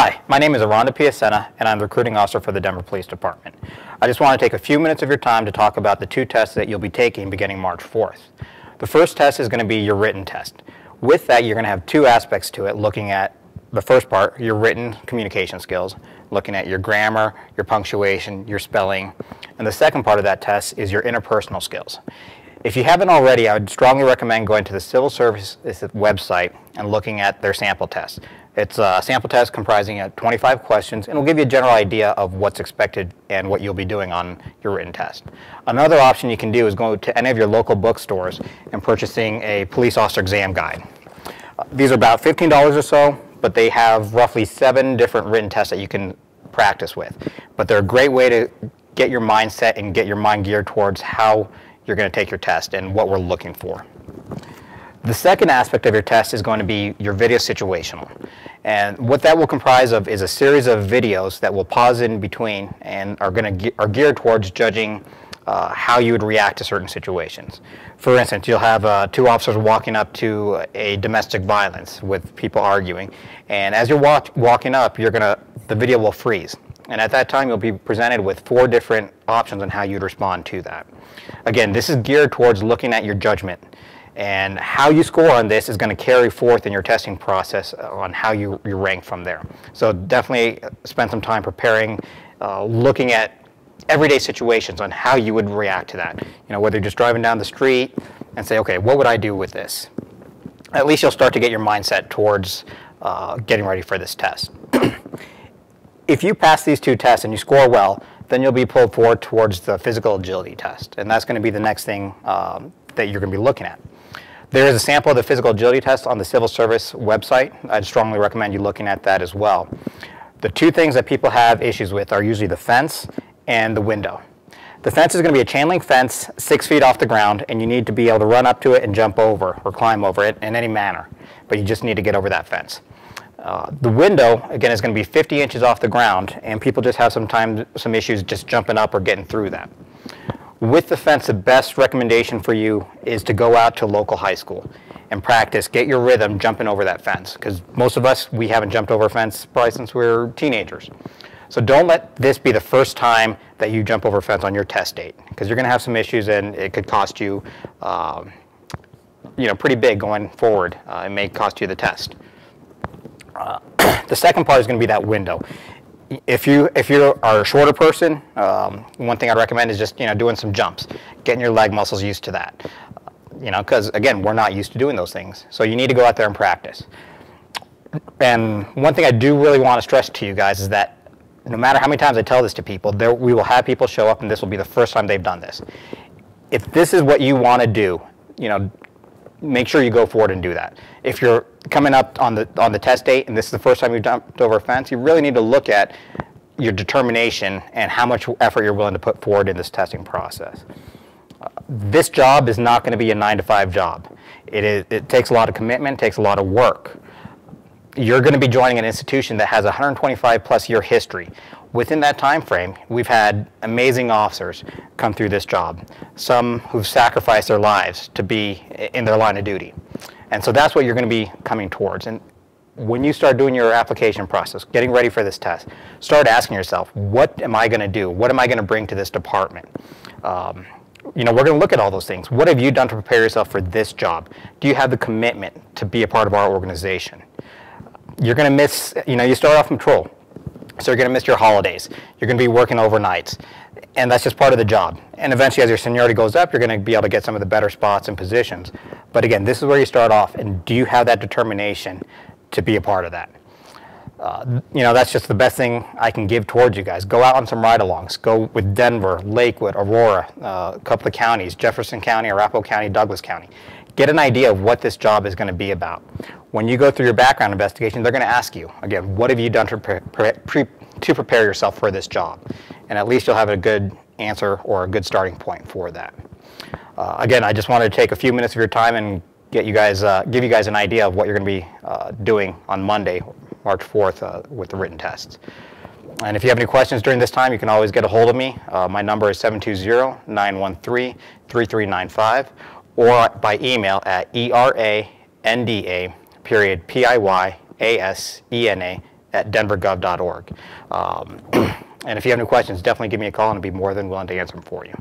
Hi, my name is Eranda Piyasena, and I'm the recruiting officer for the Denver Police Department. I just want to take a few minutes of your time to talk about the two tests that you'll be taking beginning March 4th. The first test is going to be your written test. With that, you're going to have two aspects to it, looking at the first part, your written communication skills, looking at your grammar, your punctuation, your spelling, and the second part of that test is your interpersonal skills. If you haven't already, I would strongly recommend going to the Civil Service website and looking at their sample test. It's a sample test comprising of 25 questions and will give you a general idea of what's expected and what you'll be doing on your written test. Another option you can do is go to any of your local bookstores and purchasing a police officer exam guide. These are about $15 or so, but they have roughly seven different written tests that you can practice with. But they're a great way to get your mindset and get your mind geared towards how you're going to take your test and what we're looking for. The second aspect of your test is going to be your video situational. And what that will comprise of is a series of videos that will pause in between and are going to are geared towards judging uh, how you would react to certain situations. For instance, you'll have uh, two officers walking up to a domestic violence with people arguing, and as you're walk walking up, you're gonna the video will freeze, and at that time you'll be presented with four different options on how you'd respond to that. Again, this is geared towards looking at your judgment and how you score on this is going to carry forth in your testing process on how you, you rank from there. So definitely spend some time preparing, uh, looking at everyday situations on how you would react to that. You know, whether you're just driving down the street and say, okay, what would I do with this? At least you'll start to get your mindset towards uh, getting ready for this test. if you pass these two tests and you score well, then you'll be pulled forward towards the physical agility test. And that's going to be the next thing um, that you're going to be looking at. There is a sample of the physical agility test on the Civil Service website. I'd strongly recommend you looking at that as well. The two things that people have issues with are usually the fence and the window. The fence is going to be a chain link fence six feet off the ground and you need to be able to run up to it and jump over or climb over it in any manner, but you just need to get over that fence. Uh, the window, again, is going to be 50 inches off the ground and people just have some time, some issues just jumping up or getting through that. With the fence, the best recommendation for you is to go out to local high school and practice, get your rhythm jumping over that fence. Because most of us, we haven't jumped over a fence probably since we were teenagers. So don't let this be the first time that you jump over a fence on your test date, because you're going to have some issues and it could cost you, um, you know, pretty big going forward. Uh, it may cost you the test. Uh, the second part is going to be that window if you if you are a shorter person, um, one thing I'd recommend is just you know doing some jumps, getting your leg muscles used to that. You know, because again, we're not used to doing those things, so you need to go out there and practice. And one thing I do really want to stress to you guys is that no matter how many times I tell this to people, there, we will have people show up, and this will be the first time they've done this. If this is what you want to do, you know, make sure you go forward and do that. If you're coming up on the on the test date and this is the first time you've jumped over a fence, you really need to look at your determination and how much effort you're willing to put forward in this testing process. Uh, this job is not going to be a nine to five job. It, is, it takes a lot of commitment, takes a lot of work. You're going to be joining an institution that has 125 plus year history. Within that time frame, we've had amazing officers come through this job, some who've sacrificed their lives to be in their line of duty. And so that's what you're going to be coming towards. And when you start doing your application process, getting ready for this test, start asking yourself, what am I going to do? What am I going to bring to this department? Um, you know, we're going to look at all those things. What have you done to prepare yourself for this job? Do you have the commitment to be a part of our organization? You're going to miss, you know, you start off from patrol. So you're going to miss your holidays. You're going to be working overnights. And that's just part of the job. And eventually, as your seniority goes up, you're going to be able to get some of the better spots and positions. But again, this is where you start off. And do you have that determination to be a part of that? Uh, you know, that's just the best thing I can give towards you guys. Go out on some ride-alongs. Go with Denver, Lakewood, Aurora, uh, a couple of counties, Jefferson County, Arapahoe County, Douglas County. Get an idea of what this job is going to be about. When you go through your background investigation, they're going to ask you, again, what have you done to, pre pre to prepare yourself for this job? And at least you'll have a good answer or a good starting point for that. Uh, again, I just wanted to take a few minutes of your time and get you guys, uh, give you guys an idea of what you're going to be uh, doing on Monday, March 4th, uh, with the written tests. And if you have any questions during this time, you can always get a hold of me. Uh, my number is 720-913-3395 or by email at eranda period P-I-Y-A-S-E-N-A at denvergov.org. Um, and if you have any questions, definitely give me a call and I'd be more than willing to answer them for you.